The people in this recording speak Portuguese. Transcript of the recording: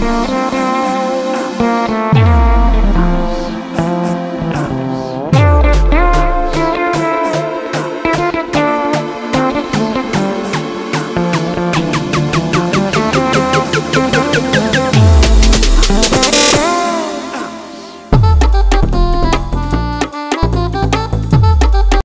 Música